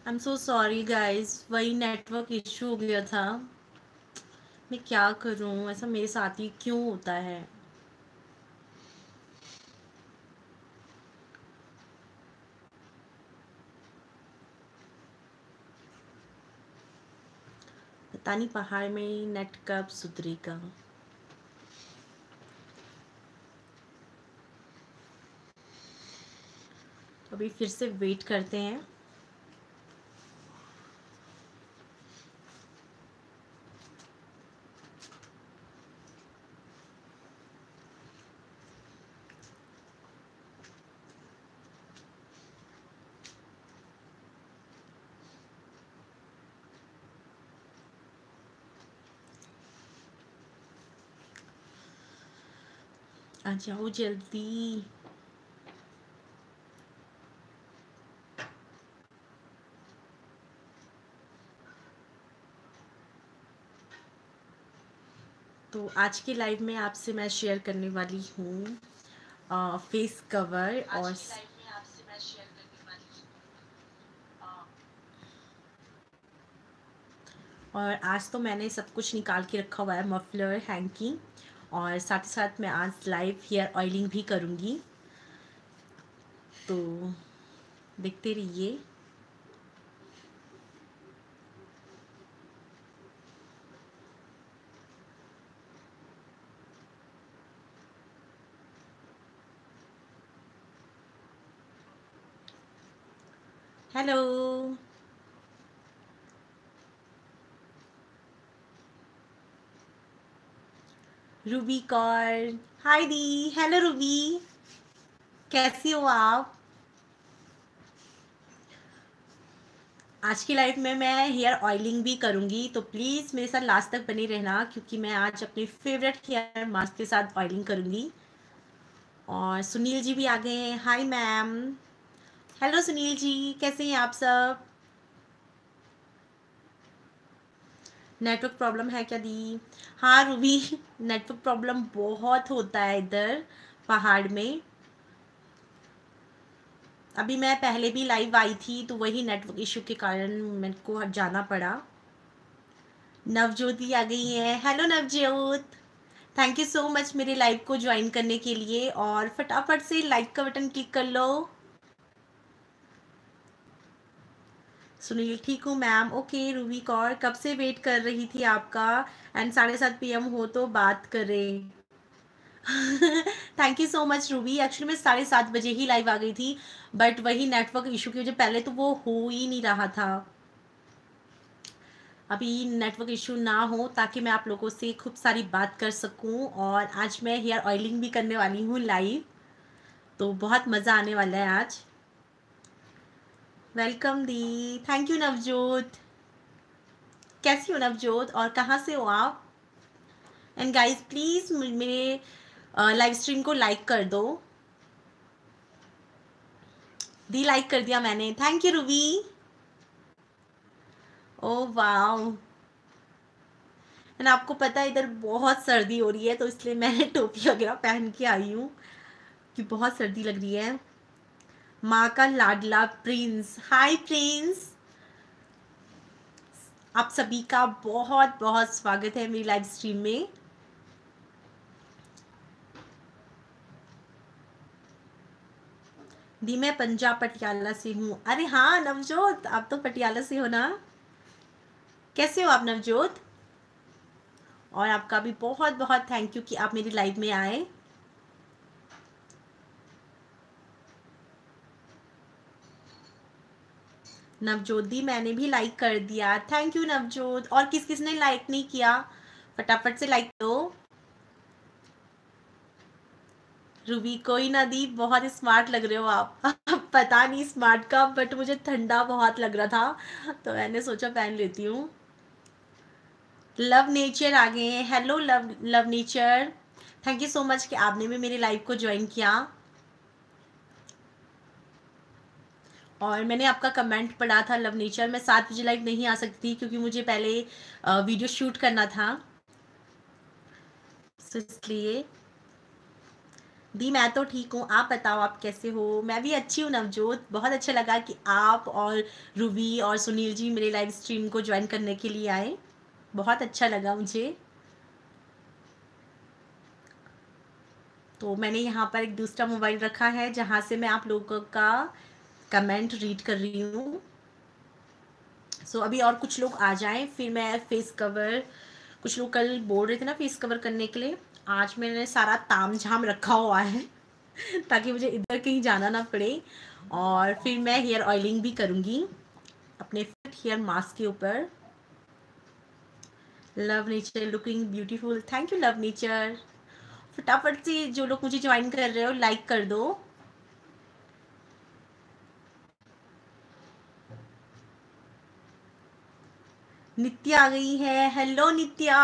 I am so sorry guys वही network issue हो गया था। मैं क्या करूँ? ऐसा मेरे साथ ही क्यों होता है? पता नहीं पहाड़ में नेट कब सुधरेगा। अभी फिर से वेट करते हैं। जाओ जल्दी तो आज के लाइव में आपसे मैं शेयर करने वाली हूँ फेस कवर और और आज तो मैंने सब कुछ निकाल के रखा हुआ है मफलर हैंकी और साथ ही साथ मैं आज लाइव हेयर ऑयलिंग भी करूँगी। तो देखते रहिए। Hello Ruby Kaur. हाय दी हेलो रूबी। कैसी हो आप? आज की लाइफ में मैं हेयर ऑयलिंग भी करूँगी तो प्लीज़ मेरे साथ लास्ट तक बने रहना, क्योंकि मैं आज अपने फेवरेट हेयर मास्क के साथ ऑयलिंग करूँगी। और सुनील जी भी आ गए हैं। Hi ma'am hello Sunil ji. कैसे हैं आप सब? नेटवर्क प्रॉब्लम है क्या दी? हाँ रूबी, नेटवर्क प्रॉब्लम बहुत होता है इधर, पहाड़ में। अभी मैं पहले भी लाइव आई थी तो वही नेटवर्क इशू के कारण मेरे को जाना पड़ा। नवज्योति आ गई है। Hello Navjyot. Thank you so much मेरे लाइव को ज्वाइन करने के लिए और फटाफट से लाइक का बटन क्लिक कर लो। सुनील ठीक हूँ मैम। ओके, रूबी कौर, कब से वेट कर रही थी आपका? एंड साढ़े सात पीएम हो तो बात करें। Thank you so much Ruby. Actually मैं साढ़े सात बजे ही लाइव आ गई थी बट वही नेटवर्क इशू की वजह पहले तो वो हो ही नहीं रहा था। अभी नेटवर्क इशू ना हो, ताकि मैं आप लोगों से खूब सारी बात कर सकूँ, और आज मैं हेयर ऑयलिंग भी करने वाली हूँ लाइव तो बहुत मज़ा आने वाला है आज। वेलकम दी थैंक यू नवजोत कैसी हो नवजोत और कहाँ से हो आप? एंड गाइस प्लीज़ मेरे लाइव स्ट्रीम को लाइक कर दो। दी लाइक कर दिया मैंने। Thank you Ruby oh wow and आपको पता है, इधर बहुत सर्दी हो रही है तो इसलिए मैंने टोपी वगैरह पहन के आई हूँ, कि बहुत सर्दी लग रही है। माँ का लाडला प्रिंस। Hi Prince. आप सभी का बहुत बहुत स्वागत है मेरी लाइव स्ट्रीम में। दी मैं पंजाब पटियाला से हूँ। अरे हाँ नवजोत, आप तो पटियाला से हो ना? कैसे हो आप नवजोत? और आपका भी बहुत बहुत थैंक यू कि आप मेरी लाइव में आए। नवजोत दी मैंने भी लाइक कर दिया। थैंक यू नवजोत और किस किस ने लाइक नहीं किया? फटाफट से लाइक दो रूबी, कोई ना दी, बहुत स्मार्ट लग रहे हो आप। पता नहीं स्मार्ट का बट मुझे ठंडा बहुत लग रहा था तो मैंने सोचा पहन लेती हूँ। लव नेचर आ गए हैं। Hello love love nature thank you so much कि आपने भी मेरी लाइफ को ज्वाइन किया। और मैंने आपका कमेंट पढ़ा था लव नेचर मैं सात बजे लाइव नहीं आ सकती क्योंकि मुझे पहले वीडियो शूट करना था। तो इसलिए, दी, मैं तो ठीक हूँ। आप बताओ, आप कैसे हो? मैं भी अच्छी हूँ, नवजोत। बहुत अच्छा लगा कि आप और रूबी और सुनील जी मेरे लाइव स्ट्रीम को ज्वाइन करने के लिए आए। बहुत अच्छा लगा मुझे। तो मैंने यहाँ पर एक दूसरा मोबाइल रखा है, जहाँ से मैं आप लोगों का कमेंट रीड कर रही हूँ। सो so, अभी और कुछ लोग आ जाएँ फिर मैं फेस कवर कुछ लोग कल बोल रहे थे ना फेस कवर करने के लिए आज मैंने सारा ताम झाम रखा हुआ है ताकि मुझे इधर कहीं जाना ना पड़े और फिर मैं हेयर ऑयलिंग भी करूँगी अपने हेयर मास्क के ऊपर। Love nature looking beautiful thank you love nature फटाफट से जो लोग मुझे ज्वाइन कर रहे हो लाइक कर दो। नित्या आ गई है। Hello Nitya.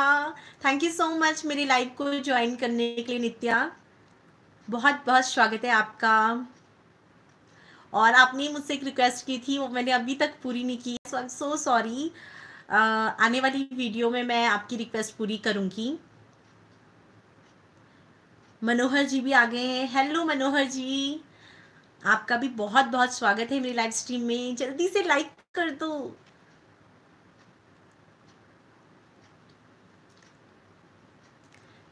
Thank you so much मेरी लाइव को ज्वाइन करने के लिए, नित्या। बहुत बहुत स्वागत है आपका। और आपने मुझसे एक रिक्वेस्ट की थी, वो मैंने अभी तक पूरी नहीं की। सो आई एम सो सॉरी आने वाली वीडियो में मैं आपकी रिक्वेस्ट पूरी करूँगी। मनोहर जी भी आ गए हैं। हेलो मनोहर जी। आपका भी बहुत बहुत स्वागत है मेरी लाइव स्ट्रीम में। जल्दी से लाइक कर दो।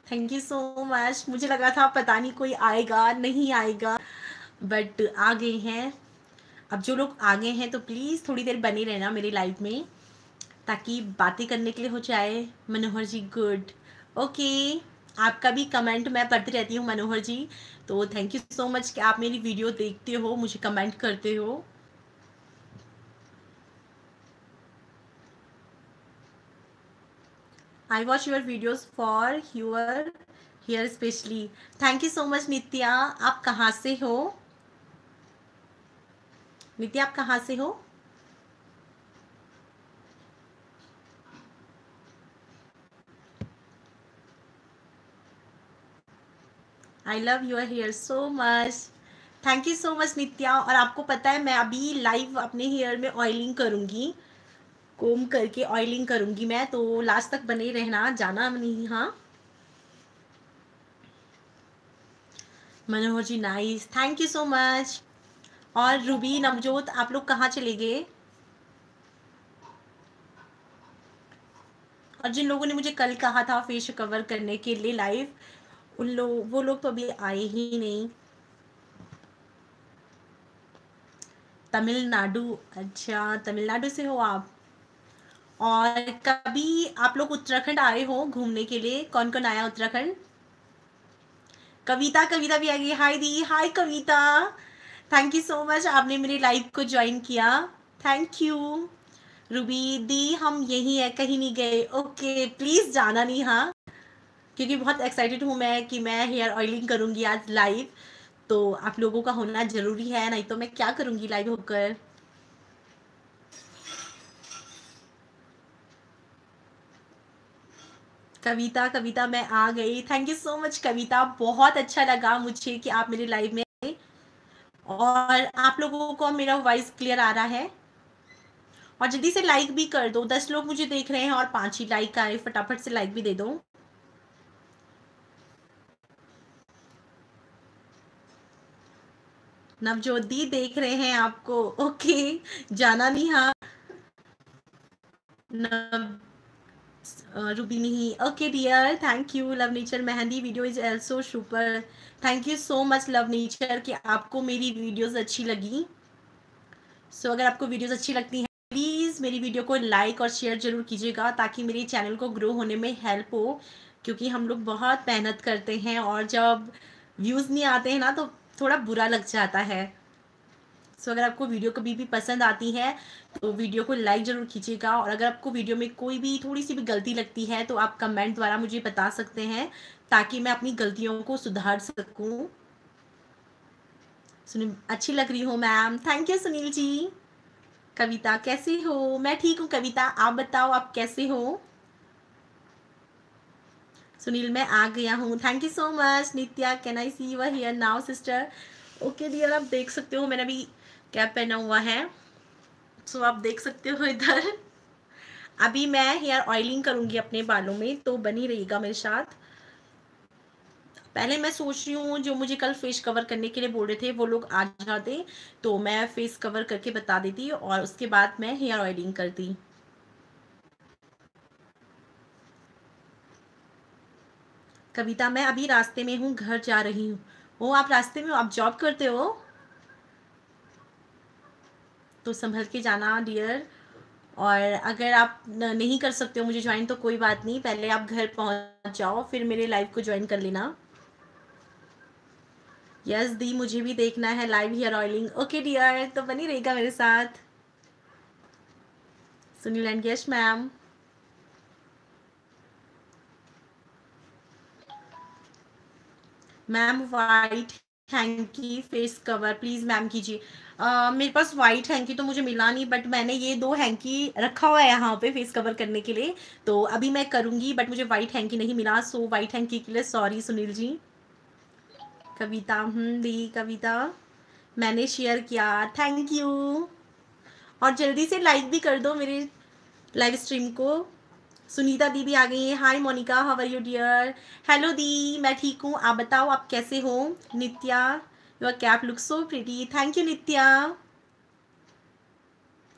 थैंक यू सो मच मुझे लगा था पता नहीं कोई आएगा, नहीं आएगा। बट आ गए हैं। अब जो लोग आ गए हैं तो प्लीज़ थोड़ी देर बने रहना मेरी लाइफ में, ताकि बातें करने के लिए हो जाए। मनोहर जी गुड ओके आपका भी कमेंट मैं पढ़ती रहती हूँ, मनोहर जी। तो थैंक यू सो मच कि आप मेरी वीडियो देखते हो, मुझे कमेंट करते हो। I watch your videos for your hair specially thank you so much Nitya आप कहाँ से हो? नित्या आप कहाँ से हो? I love your hair so much thank you so much Nitya और आपको पता है, मैं अभी लाइव अपने हेयर में ऑयलिंग करूँगी। कोम करके ऑयलिंग करूँगी मैं तो लास्ट तक बने रहना, जाना नहीं हाँ। Manohar ji nice thank you so much और रूबी, नवजोत, आप लोग कहाँ चले गए? और जिन लोगों ने मुझे कल कहा था फेस कवर करने के लिए लाइव उन लोग वो लोग तो अभी आए ही नहीं। तमिलनाडु अच्छा तमिलनाडु से हो आप? और कभी आप लोग उत्तराखंड आए हो घूमने के लिए? कौन कौन आया उत्तराखंड? कविता कविता भी आ गई। Hi the hi Kavita. Thank you so much आपने मेरी लाइव को ज्वाइन किया। थैंक यू रूबी दी हम यही है, कहीं नहीं गए। ओके प्लीज़ जाना नहीं। हाँ क्योंकि बहुत एक्साइटेड हूँ मैं कि मैं हेयर ऑयलिंग करूँगी आज लाइव तो आप लोगों का होना ज़रूरी है, नहीं तो मैं क्या करूँगी लाइव होकर? कविता कविता मैं आ गई। Thank you so much Kavita. बहुत अच्छा लगा मुझे कि आप मेरे लाइव में और आप लोगों को मेरा वॉइस क्लियर आ रहा है। और जल्दी से लाइक भी कर दो। दस लोग मुझे देख रहे हैं और पाँच ही लाइक आए। फटाफट से लाइक भी दे दो। नवज्योति देख रहे हैं आपको। ओके जाना नहीं। हाँ ही okay dear thank you love nature mehndi video is also super thank you so much love nature कि आपको मेरी वीडियोस अच्छी लगी। सो so, अगर आपको वीडियोस अच्छी लगती हैं प्लीज़ मेरी वीडियो को लाइक और शेयर ज़रूर कीजिएगा ताकि मेरे चैनल को ग्रो होने में हेल्प हो क्योंकि हम लोग बहुत मेहनत करते हैं और जब व्यूज़ नहीं आते हैं ना तो थोड़ा बुरा लग जाता है। सो अगर आपको वीडियो कभी भी पसंद आती है तो वीडियो को लाइक ज़रूर कीजिएगा। और अगर आपको वीडियो में कोई भी थोड़ी सी भी गलती लगती है तो आप कमेंट द्वारा मुझे बता सकते हैं, ताकि मैं अपनी गलतियों को सुधार सकूँ। सुनील अच्छी लग रही हो ma'am thank you Sunil ji. Kavita, कैसे हो? मैं ठीक हूँ, कविता. आप बताओ, आप कैसे हो? सुनील, मैं आ गया हूँ। Thank you so much Nitya. Can I see you here now sister okay dear आप देख सकते हो, मैंने अभी कैप पहना हुआ है? सो आप देख सकते हो इधर। अभी मैं हेयर ऑयलिंग करूँगी अपने बालों में तो बनी रहेगा मेरे साथ। पहले मैं सोच रही हूँ, जो मुझे कल फेस कवर करने के लिए बोल रहे थे, वो लोग आ जाते तो मैं फेस कवर करके बता देती और उसके बाद मैं हेयर ऑयलिंग करती। कविता, मैं अभी रास्ते में हूँ, घर जा रही हूँ। ओ, आप रास्ते में आप जॉब करते हो? तो संभल के जाना डियर और अगर आप नहीं कर सकते हो मुझे ज्वाइन तो कोई बात नहीं। पहले आप घर पहुँच जाओ फिर मेरे लाइव को ज्वाइन कर लेना। यस yes, दी मुझे भी देखना है live hair oiling okay dear तो बनी रहेगा मेरे साथ। Sunil and Yash ma'am ma'am white hanky face cover please ma'am कीजिए। मेरे पास वाइट हैंकी तो मुझे मिला नहीं बट मैंने ये दो हैंकी रखा हुआ है यहाँ पे फेस कवर करने के लिए। तो अभी मैं करूँगी बट मुझे वाइट हैंकी नहीं मिला। सो वाइट हैंकी के लिए सॉरी सुनील जी। कविता हम्म दी कविता। मैंने शेयर किया। थैंक यू और जल्दी से लाइक भी कर दो मेरे लाइव स्ट्रीम को। सुनीता दी भी आ गई है। Hi Monica how are you dear hello दी मैं ठीक हूँ। आप बताओ, आप कैसे हो? Nitya your cap look so pretty thank you Nitya.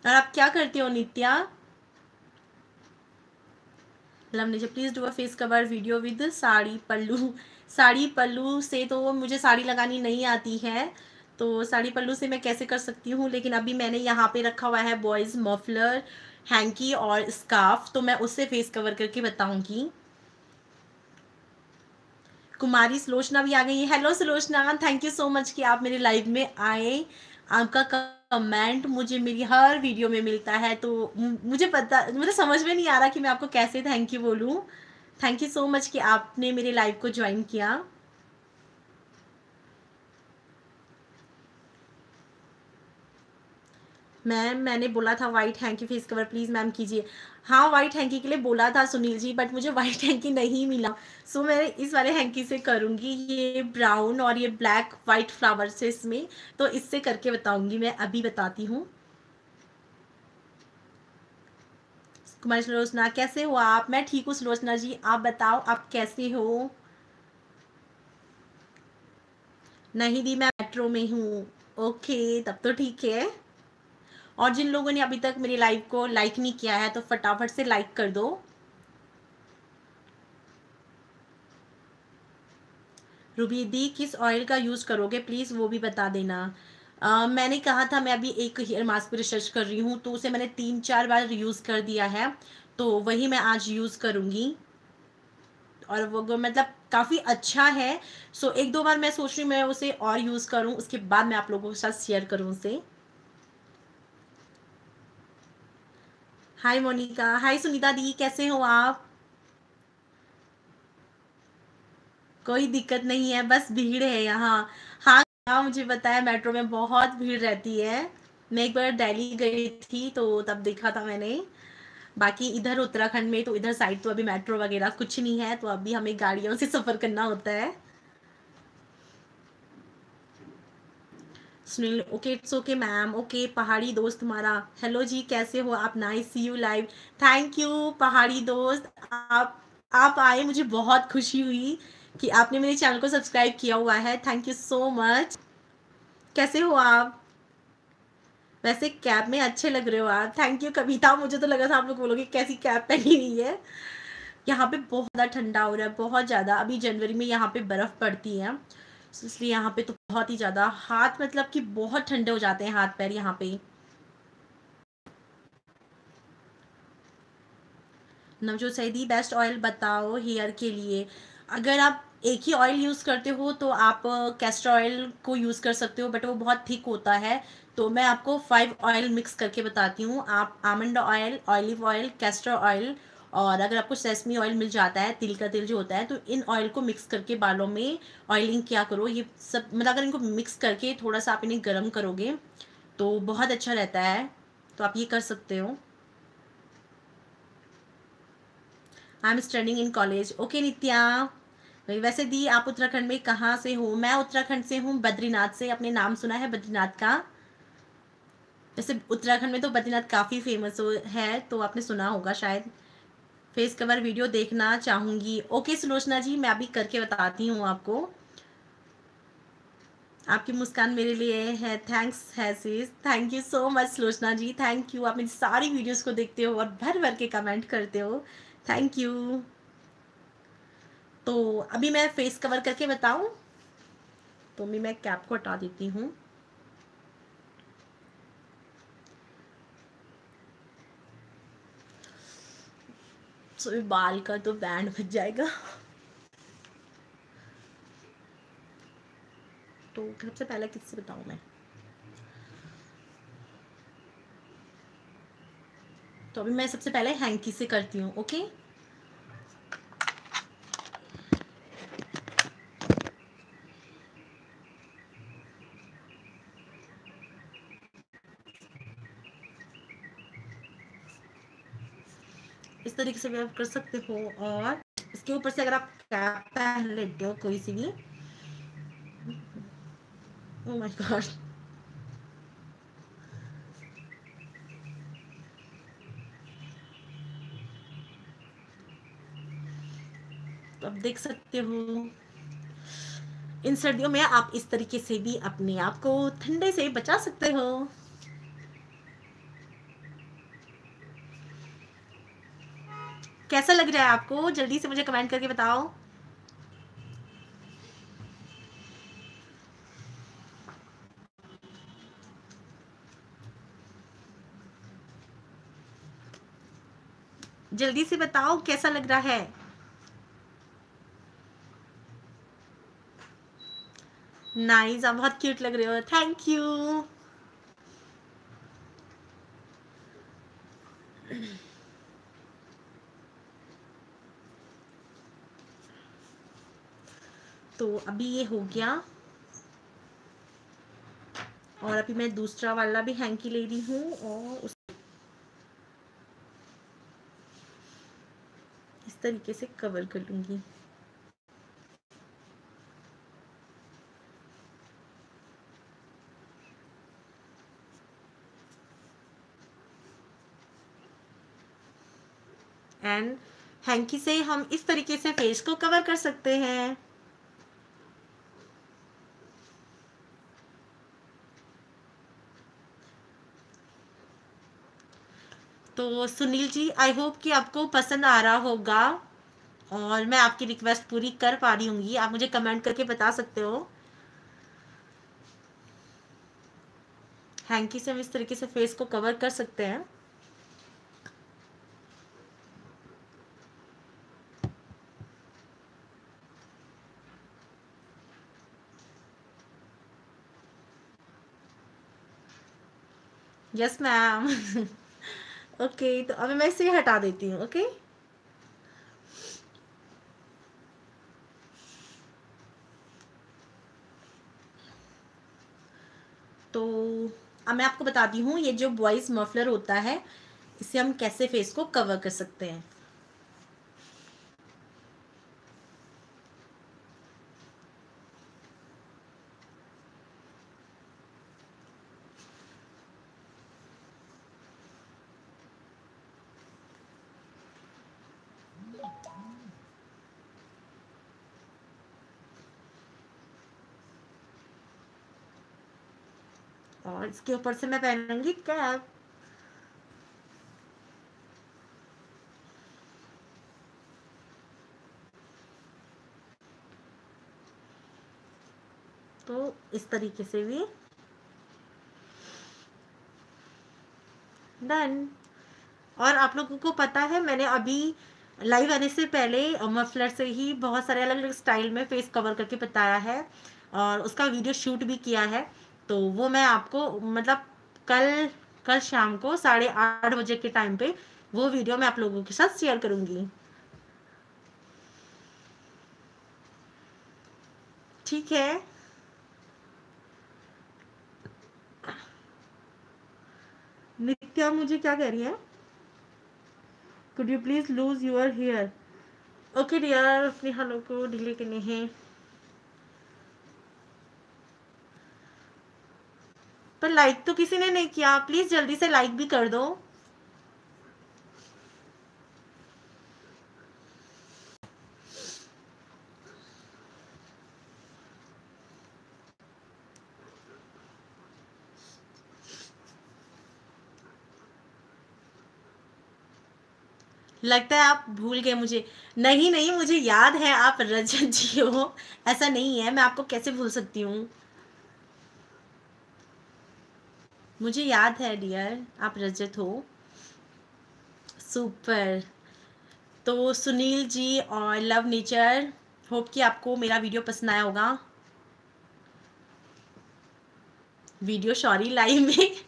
और आप क्या करते हो, Nitya? Please do a face cover video with sari pallu. Sari pallu से तो मुझे साड़ी लगानी नहीं आती है। तो साड़ी पल्लू से मैं कैसे कर सकती हूँ? लेकिन अभी मैंने यहाँ पे रखा हुआ है बॉयज़ मफलर हैंकी और स्कार्फ तो मैं उससे फेस कवर करके बताऊँगी। कुमारी सलोचना भी आ गई है। Hello Sulochana thank you so much कि आप मेरे लाइव में आए। आपका कमेंट मुझे मेरी हर वीडियो में मिलता है तो मुझे पता, मुझे समझ में नहीं आ रहा कि मैं आपको कैसे थैंक यू बोलूँ। थैंक यू सो मच कि आपने मेरे लाइव को ज्वाइन किया। मैम, मैंने बोला था white hanky face cover please ma'am कीजिए। हाँ वाइट हैंकी के लिए बोला था सुनील जी बट मुझे वाइट हैंकी नहीं मिला। सो मैं इस वाले हैंकी से करूँगी ये ब्राउन और ये ब्लैक वाइट फ्लावर से इसमें। तो इससे करके बताऊँगी, मैं अभी बताती हूँ। कुमारी सुलोचना, कैसे हो आप? मैं ठीक हूँ सुलोचना जी, आप बताओ, आप कैसे हो? नहीं दी, मैं मेट्रो में हूँ। ओके तब तो ठीक है। और जिन लोगों ने अभी तक मेरी लाइव को लाइक नहीं किया है तो फटाफट से लाइक कर दो। रूबी दी किस ऑयल का यूज़ करोगे? प्लीज़ वो भी बता देना। आ, मैंने कहा था मैं अभी एक हेयर मास्क पर रिसर्च कर रही हूँ तो उसे मैंने तीन चार बार यूज़ कर दिया है तो वही मैं आज यूज़ करूँगी। और वो मतलब काफ़ी अच्छा है। सो एक दो बार मैं सोच रही हूँ मैं उसे और यूज़ करूँ उसके बाद मैं आप लोगों के साथ शेयर करूँ उसे। हाय मोनिका हाय सुनीता दी कैसे हो आप? कोई दिक्कत नहीं है, बस भीड़ है यहाँ। हाँ हाँ मुझे बताया, मेट्रो में बहुत भीड़ रहती है। मैं एक बार दिल्ली गई थी तो तब देखा था मैंने। बाकी इधर उत्तराखंड में तो इधर साइड तो अभी मेट्रो वगैरह कुछ नहीं है तो अभी हमें गाड़ियों से सफ़र करना होता है। Sunil okay it's okay ma'am okay पहाड़ी दोस्त हमारा हेलो जी, कैसे हो आप? Nice see you live thank you पहाड़ी दोस्त। आप आप आए, मुझे बहुत खुशी हुई कि आपने मेरे चैनल को सब्सक्राइब किया हुआ है। थैंक यू सो मच कैसे हो आप? वैसे कैब में अच्छे लग रहे हो आप। Thank you Kavita. मुझे तो लगा था आप लोग बोलोगे, कैसी कैब पहनी हुई है? यहाँ पे बहुत ज़्यादा ठंडा हो रहा है, बहुत ज़्यादा। अभी जनवरी में यहाँ पे बर्फ़ पड़ती है। इसलिए यहाँ पे तो बहुत ही ज़्यादा हाथ मतलब कि बहुत ठंडे हो जाते हैं हाथ पैर यहाँ पे। नवजोत सैदी बेस्ट ऑयल बताओ हेयर के लिए। अगर आप एक ही ऑयल यूज़ करते हो तो आप कैस्टर ऑयल को यूज़ कर सकते हो बट वो बहुत थिक होता है। तो मैं आपको फाइव ऑयल मिक्स करके बताती हूँ। आप almond oil olive oil castor oil और अगर आपको सेसमी ऑयल मिल जाता है, तिल का तिल जो होता है तो इन ऑयल को मिक्स करके बालों में ऑयलिंग क्या करो, ये सब मतलब अगर इनको मिक्स करके थोड़ा सा आप इन्हें गर्म करोगे तो बहुत अच्छा रहता है। तो आप ये कर सकते हो। I am studying in college okay Nitya वैसे दी आप उत्तराखंड में कहाँ से हो? मैं उत्तराखंड से हूँ, बद्रीनाथ से। अपने नाम सुना है बद्रीनाथ का? वैसे उत्तराखंड में तो बद्रीनाथ काफ़ी फ़ेमस है तो आपने सुना होगा शायद। फेस कवर वीडियो देखना चाहूँगी। ओके सुलोचना जी, मैं अभी करके बताती हूँ आपको। आपकी मुस्कान मेरे लिए है। थैंक्स है seize thank you so much Sulochana ji. Thank you आप मेरी सारी वीडियोस को देखते हो और भर भर के कमेंट करते हो। थैंक यू तो अभी मैं फेस कवर करके बताऊँ तो मैं कैप को हटा देती हूँ। सो बाल का तो बैंड बच जाएगा। तो सबसे पहले किससे बताऊँ मैं? तो अभी मैं सबसे पहले हैंकी से करती हूँ ओके तरीके से आप कर सकते हो और इसके ऊपर से अगर आप कैप पहन लेते हो कोई सी भी oh my god. देख सकते हो। इन सर्दियों में आप इस तरीके से भी अपने आप को ठंडे से बचा सकते हो। कैसा लग रहा है आपको? जल्दी से मुझे कमेंट करके बताओ। जल्दी से बताओ कैसा लग रहा है? नाइस nice, आप बहुत क्यूट लग रहे हो। थैंक यू तो अभी ये हो गया। और अभी मैं दूसरा वाला भी हैंकी ले रही हूँ और उस इस तरीके से कवर कर लूँगी। एंड हैंकी से हम इस तरीके से फेस को कवर कर सकते हैं। सुनील जी आई होप कि आपको पसंद आ रहा होगा और मैं आपकी रिक्वेस्ट पूरी कर पा रही हूँ आप मुझे कमेंट करके बता सकते हो। हैंकी से हम इस तरीके से फेस को कवर कर सकते हैं। यस मैम ओके तो अभी मैं इसे हटा देती हूँ ओके तो अब मैं आपको बताती हूँ, ये जो बॉयज़ मफलर होता है, इसे हम कैसे फेस को कवर कर सकते हैं? और इसके ऊपर से मैं पहनूँगी कैप। तो इस तरीके से भी डन। और आप लोगों को पता है, मैंने अभी लाइव आने से पहले मफलर से ही बहुत सारे अलग अलग स्टाइल में फेस कवर करके बताया है और उसका वीडियो शूट भी किया है। तो वो मैं आपको मतलब कल कल शाम को साढ़े आठ बजे के टाइम पे वो वीडियो मैं आप लोगों के साथ शेयर करूँगी। ठीक है? नित्या, मुझे क्या कह रही है? Could you please loose your hair okay dear अपने हालों को ढीले करने हैं। पर लाइक तो किसी ने नहीं किया। प्लीज़ जल्दी से लाइक भी कर दो। लगता है आप भूल गए मुझे। नहीं नहीं, मुझे याद है आप रजत जी हो। ऐसा नहीं है, मैं आपको कैसे भूल सकती हूँ? मुझे याद है डियर आप रजत हो। सुपर तो सुनील जी और लव नेचर होप कि आपको मेरा वीडियो पसंद आया होगा। वीडियो सॉरी लाइव में।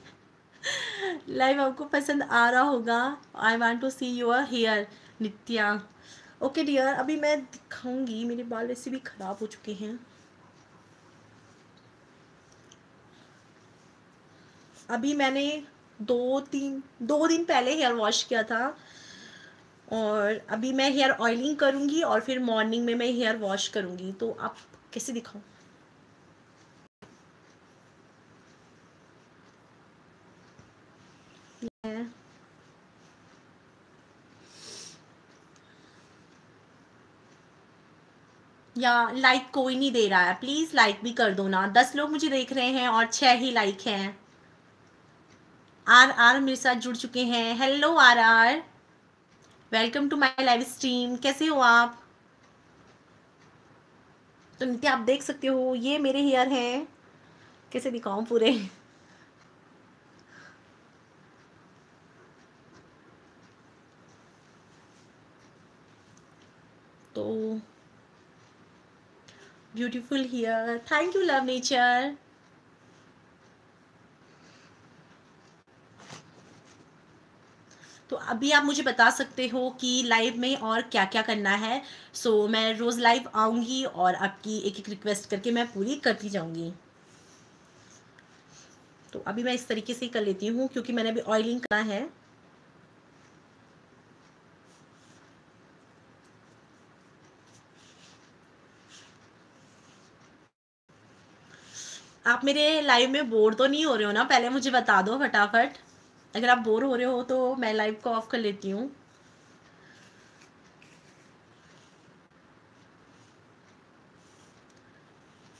लाइव आपको पसंद आ रहा होगा। I want to see your hair Nitya. Okay dear अभी मैं दिखाऊँगी। मेरे बाल वैसे भी ख़राब हो चुके हैं। अभी मैंने दो तीन, दो दिन पहले हेयर वॉश किया था। और अभी मैं हेयर ऑयलिंग करूँगी और फिर मॉर्निंग में मैं हेयर वॉश करूँगी। तो आप कैसे दिखाऊँ? या लाइक कोई नहीं दे रहा है प्लीज़ लाइक भी कर दो ना। दस लोग मुझे देख रहे हैं और छः ही लाइक हैं। आर आर मेरे साथ जुड़ चुके हैं। Hello R R. Welcome to my live stream कैसे हो आप? तो नित्या, आप देख सकते हो, ये मेरे हेयर हैं। कैसे दिखाऊँ पूरे? तो beautiful here thank you love nature तो अभी आप मुझे बता सकते हो कि लाइव में और क्या क्या करना है। सो so, मैं रोज़ लाइव आऊँगी और आपकी एक एक रिक्वेस्ट करके मैं पूरी करती जाऊँगी। तो अभी मैं इस तरीके से ही कर लेती हूँ क्योंकि मैंने अभी ऑयलिंग करना है। आप मेरे लाइव में बोर तो नहीं हो रहे हो ना? पहले मुझे बता दो फटाफट। अगर आप बोर हो रहे हो तो मैं लाइव को ऑफ़ कर लेती हूँ।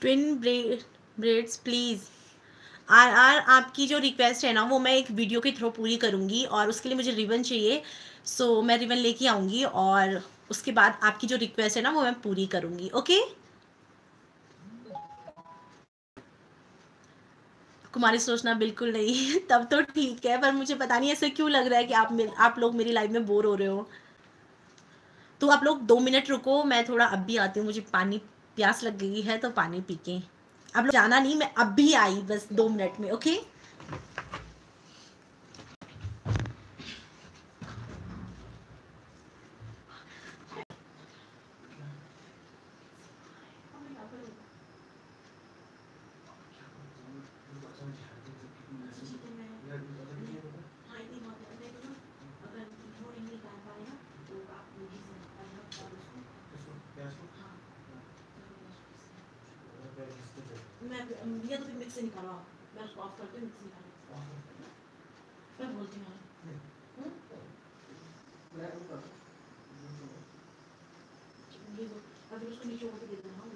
Twin braids please R R, आपकी जो रिक्वेस्ट है ना, वो मैं एक वीडियो के थ्रू पूरी करूँगी और उसके लिए मुझे रिबन चाहिए। सो मैं रिबन लेके आऊँगी और उसके बाद आपकी जो रिक्वेस्ट है ना, वो मैं पूरी करूँगी ओके कुमारी सोचना बिल्कुल नहीं। तब तो ठीक है, पर मुझे पता नहीं ऐसा क्यों लग रहा है कि आप आप लोग मेरी लाइफ में बोर हो रहे हो। तो आप लोग दो मिनट रुको, मैं थोड़ा अब भी आती हूँ, मुझे पानी, प्यास लग गई है तो पानी पी के आप लोग जाना नहीं, मैं अब भी आई, बस दो मिनट में ओके मैं ये तो फिर मिक्स से निकालो मैं उसको ऑफ़ करके मिक्स निकालो मैं बोलती हूँ ये तो अभी उसको नीचे ऊपर दे देना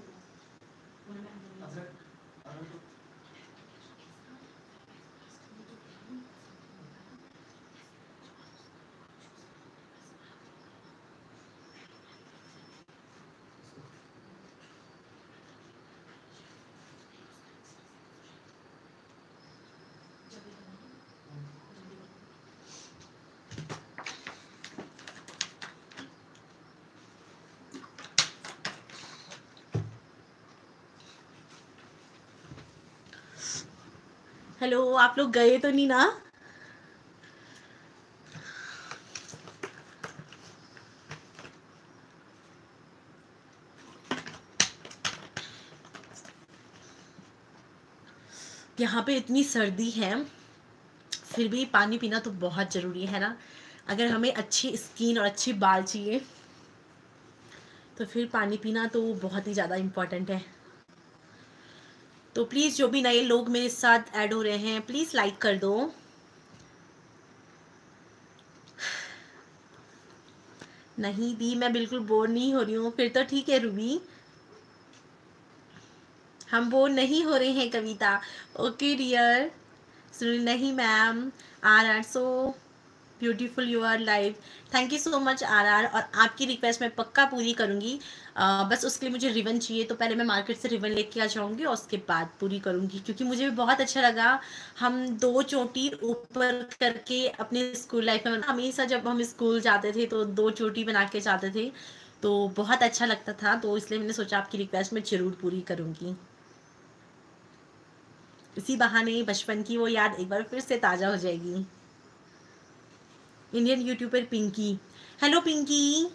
हेलो, आप लोग गए तो नहीं ना? यहाँ पे इतनी सर्दी है, फिर भी पानी पीना तो बहुत ज़रूरी है ना? अगर हमें अच्छी स्किन और अच्छी बाल चाहिए तो फिर पानी पीना तो बहुत ही ज़्यादा इम्पोर्टेंट है। तो प्लीज़ जो भी नए लोग मेरे साथ ऐड हो रहे हैं प्लीज़ लाइक कर दो। नहीं दी, मैं बिल्कुल बोर नहीं हो रही हूँ। फिर तो ठीक है, रूबी। हम बोर नहीं हो रहे हैं, कविता। ओके डियर नहीं ma'am R R, so. Beautiful you are thank you so much R R और आपकी रिक्वेस्ट मैं पक्का पूरी करूँगी। बस उसके लिए मुझे रिबन चाहिए तो पहले मैं मार्केट से रिबन लेके आ जाऊँगी और उसके बाद पूरी करूँगी, क्योंकि मुझे भी बहुत अच्छा लगा हम दो चोटी ऊपर करके अपने स्कूल लाइफ में, हमेशा जब हम स्कूल जाते थे तो दो चोटी बना के जाते थे तो बहुत अच्छा लगता था तो इसलिए मैंने सोचा आपकी रिक्वेस्ट मैं ज़रूर पूरी करूँगी। इसी बहाने बचपन की वो याद एक बार फिर से ताज़ा हो जाएगी। Indian YouTuber Pinky hello Pinky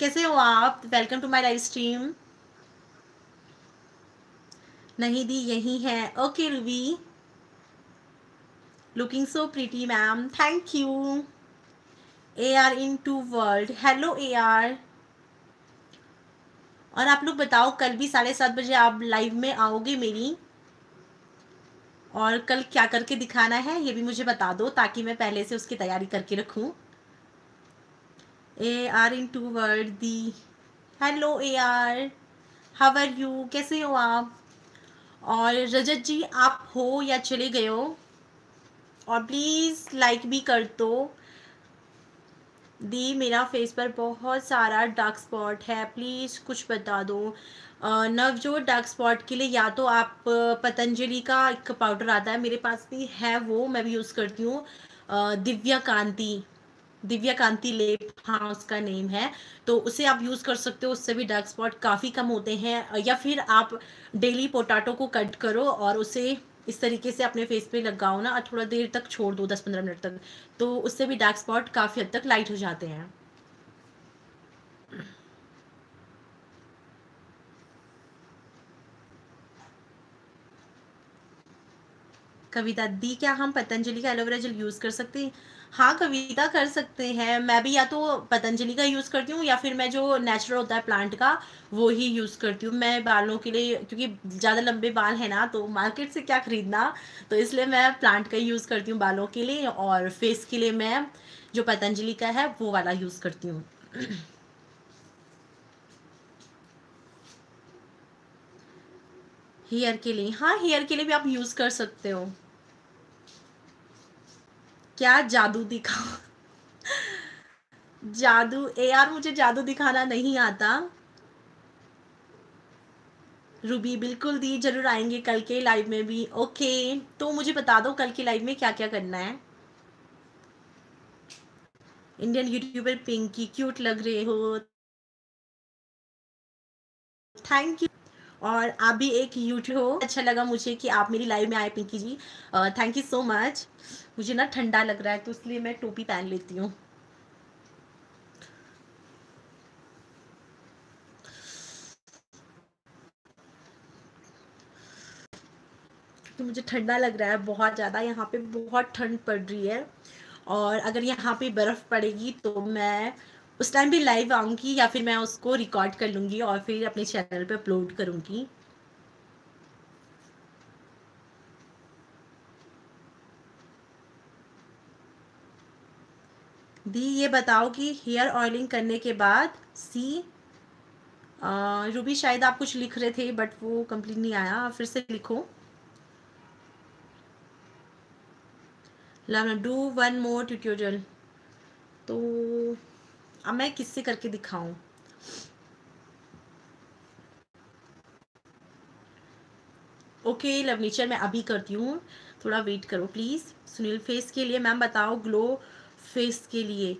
कैसे हो आप? Welcome to my live stream नहीं दी, यही है। Okay Ruby looking so pretty ma'am thank you A R into world hello A R और आप लोग बताओ, कल भी साढ़े सात बजे आप लाइव में आओगे मेरी? और कल क्या करके दिखाना है, ये भी मुझे बता दो ताकि मैं पहले से उसकी तैयारी करके रखूँ। A R into word the hello A R how are you कैसे हो आप? और रजत जी, आप हो या चले गए हो? और प्लीज़ लाइक भी कर दो। दी मेरा फेस पर बहुत सारा डार्क स्पॉट है। प्लीज़ कुछ बता दो। नवजोत डार्क स्पॉट के लिए या तो आप पतंजलि का एक पाउडर आता है, मेरे पास भी है वो, मैं भी यूज़ करती हूँ। दिव्या कांति दिव्या कांति लेप हाँ उसका नेम है। तो उसे आप यूज़ कर सकते हो, उससे भी डार्क स्पॉट काफ़ी कम होते हैं। या फिर आप डेली पोटाटो को कट करो और उसे इस तरीके से अपने फेस पे लगाओ ना, और थोड़ा देर तक छोड़ दो, दस पंद्रह मिनट तक तो उससे भी डार्क स्पॉट काफ़ी हद तक लाइट हो जाते हैं। कविता दी, क्या हम पतंजलि का एलोवेरा जेल यूज़ कर सकते हैं? हाँ कविता कर सकते हैं। मैं भी या तो पतंजलि का यूज़ करती हूँ या फिर मैं जो नेचुरल होता है प्लांट का, वो ही यूज़ करती हूँ। मैं बालों के लिए, क्योंकि ज़्यादा लंबे बाल हैं ना तो मार्केट से क्या ख़रीदना? तो इसलिए मैं प्लांट का ही यूज़ करती हूँ बालों के लिए और फेस के लिए मैं जो पतंजलि का है, वो वाला यूज़ करती हूँ। हेयर के लिए हाँ हेयर के लिए भी आप यूज़ कर सकते हो। क्या जादू दिखाओ जादू, ए यार मुझे जादू दिखाना नहीं आता। रूबी, बिल्कुल दी, ज़रूर आएँगे कल के लाइव में भी। ओके तो मुझे बता दो कल के लाइव में क्या क्या करना है। इंडियन यूट्यूबर पिंकी क्यूट लग रहे हो। थैंक यू और आप भी एक यूट्यूब हो। अच्छा लगा मुझे कि आप मेरी लाइव में आए Pinky ji. Thank you so much मुझे ना ठंडा लग रहा है तो इसलिए मैं टोपी पहन लेती हूँ। तो मुझे ठंडा लग रहा है बहुत ज़्यादा। यहाँ पे बहुत ठंड पड़ रही है। और अगर यहाँ पे बर्फ़ पड़ेगी तो मैं उस टाइम भी लाइव आऊँगी या फिर मैं उसको रिकॉर्ड कर लूँगी और फिर अपने चैनल पे अपलोड करूँगी। दी ये बताओ कि हेयर ऑयलिंग करने के बाद सी रूबी शायद आप कुछ लिख रहे थे बट वो कंप्लीट नहीं आया। फिर से लिखो। डू वन मोर ट्यूटोरियल तो अब मैं किससे करके दिखाऊँ? ओके लवनीचर मैं अभी करती हूँ। थोड़ा वेट करो प्लीज़ सुनील फेस के लिए मैम बताओ ग्लो फेस के लिए।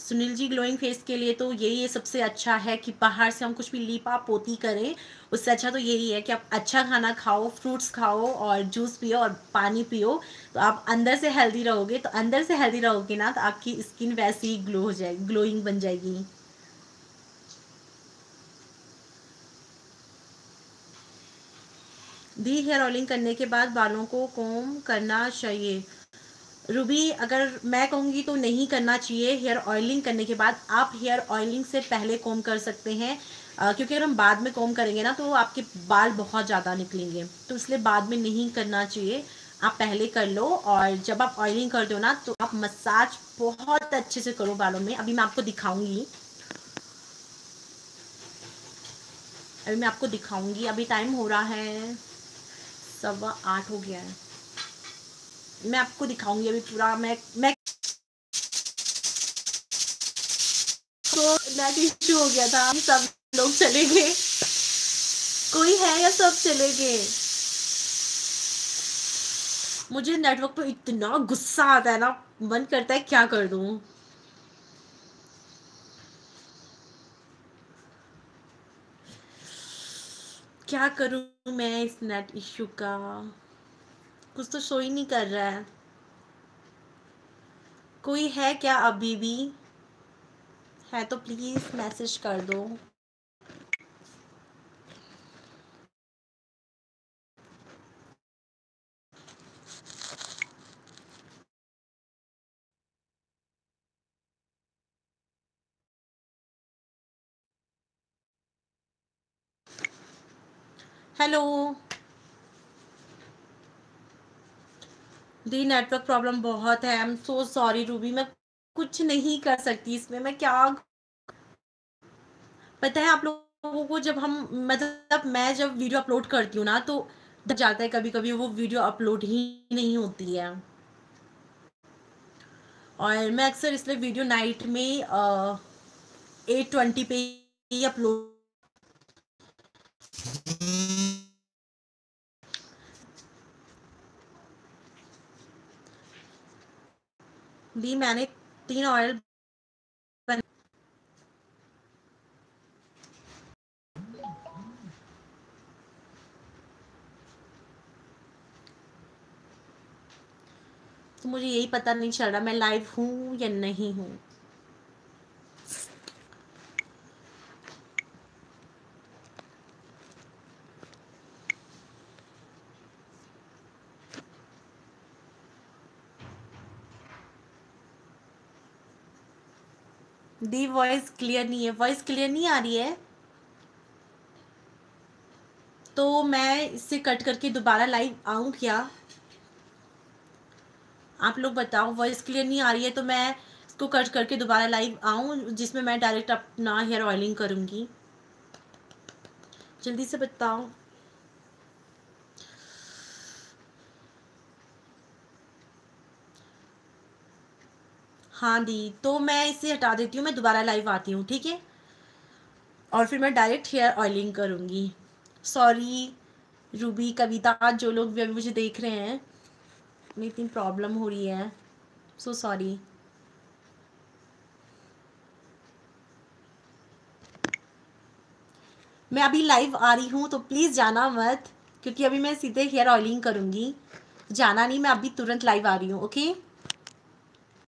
सुनील जी ग्लोइंग फेस के लिए तो यही है सबसे अच्छा है कि बाहर से हम कुछ भी लीपा पोती करें, उससे अच्छा तो यही है कि आप अच्छा खाना खाओ फ्रूट्स खाओ और जूस पियो और पानी पियो तो आप अंदर से हेल्दी रहोगे तो अंदर से हेल्दी रहोगे ना तो आपकी स्किन वैसे ही ग्लो हो जाएगी ग्लोइंग बन जाएगी। दी हेयर ऑयलिंग करने के बाद बालों को कोम करना चाहिए। रूबी अगर मैं कहूँगी तो नहीं करना चाहिए हेयर ऑयलिंग करने के बाद। आप हेयर ऑयलिंग से पहले कॉम कर सकते हैं आ, क्योंकि अगर हम बाद में कॉम करेंगे ना तो आपके बाल बहुत ज़्यादा निकलेंगे। तो इसलिए बाद में नहीं करना चाहिए। आप पहले कर लो और जब आप ऑयलिंग कर दो ना तो आप मसाज बहुत अच्छे से करो बालों में। अभी मैं आपको दिखाऊँगी। अभी मैं आपको दिखाऊँगी। अभी टाइम हो रहा है सवा आठ हो गया है। मैं आपको दिखाऊँगी अभी पूरा। मैं मैं तो नेट इश्यू हो गया था। सब लोग चले गए। कोई है या सब चले गए? मुझे नेटवर्क पर इतना गुस्सा आता है ना। मन करता है क्या कर दू? क्या करूँ मैं इस नेट इश्यू का? कुछ तो शो ही नहीं कर रहा है। कोई है क्या अभी भी? है तो प्लीज़ मैसेज कर दो। हेलो दी नेटवर्क प्रॉब्लम बहुत है. I am so sorry Ruby मैं कुछ नहीं कर सकती इसमें. मैं क्या पता है आप लोगों को जब हम मतलब मैं जब वीडियो अपलोड करती हूँ ना तो जाता है कभी कभी वो वीडियो अपलोड ही नहीं होती है. और मैं अक्सर इसलिए वीडियो नाइट में एट ट्वेंटी पे ही अपलोड भी मैंने तीन ऑयल तो मुझे यही पता नहीं चल रहा मैं लाइव हूँ या नहीं हूँ। दी वॉइस क्लियर नहीं है। वॉइस क्लियर नहीं आ रही है। तो मैं इससे कट करके दोबारा लाइव आऊँ क्या? आप लोग बताओ, वॉइस क्लियर नहीं आ रही है तो मैं इसको कट करके दोबारा लाइव आऊँ, जिसमें मैं डायरेक्ट अपना हेयर ऑयलिंग करूँगी। जल्दी से बताओ। हाँ दी तो मैं इसे हटा देती हूँ, मैं दोबारा लाइव आती हूँ, ठीक है? और फिर मैं डायरेक्ट हेयर ऑयलिंग करूँगी। सॉरी रूबी, कविता, जो लोग भी अभी मुझे देख रहे हैं में इतनी प्रॉब्लम हो रही है। सो सॉरी मैं अभी लाइव आ रही हूँ तो प्लीज़ जाना मत, क्योंकि अभी मैं सीधे हेयर ऑयलिंग करूँगी। जाना नहीं, मैं अभी तुरंत लाइव आ रही हूँ ओके